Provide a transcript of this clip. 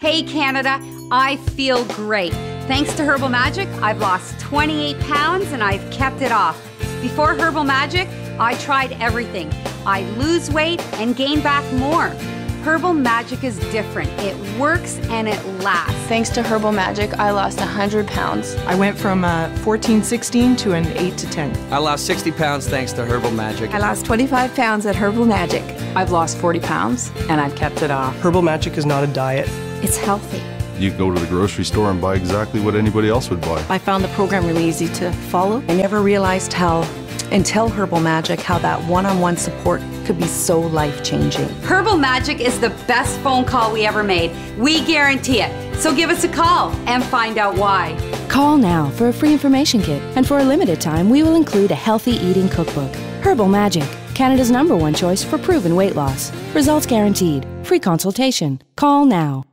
Hey Canada, I feel great. Thanks to Herbal Magic, I've lost 28 pounds and I've kept it off. Before Herbal Magic, I tried everything. I lose weight and gain back more. Herbal Magic is different. It works and it lasts. Thanks to Herbal Magic, I lost 100 pounds. I went from uh, 14, 16 to an 8 to 10. I lost 60 pounds thanks to Herbal Magic. I lost 25 pounds at Herbal Magic. I've lost 40 pounds and I've kept it off. Herbal Magic is not a diet. It's healthy. You go to the grocery store and buy exactly what anybody else would buy. I found the program really easy to follow. I never realized how, until Herbal Magic, how that one on one support could be so life changing. Herbal Magic is the best phone call we ever made. We guarantee it. So give us a call and find out why. Call now for a free information kit, and for a limited time, we will include a healthy eating cookbook. Herbal Magic, Canada's number one choice for proven weight loss. Results guaranteed. Free consultation. Call now.